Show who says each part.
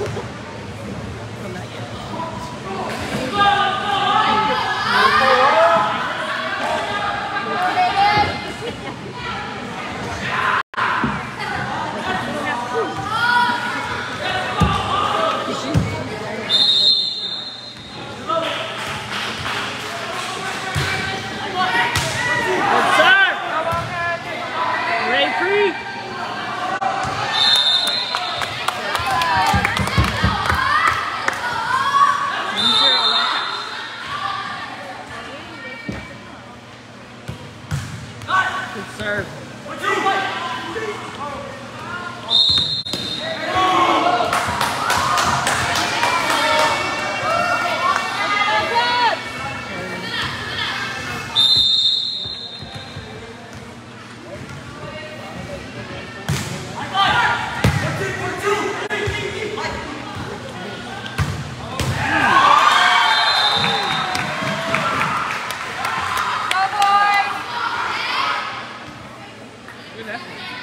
Speaker 1: Ha ha ha! né?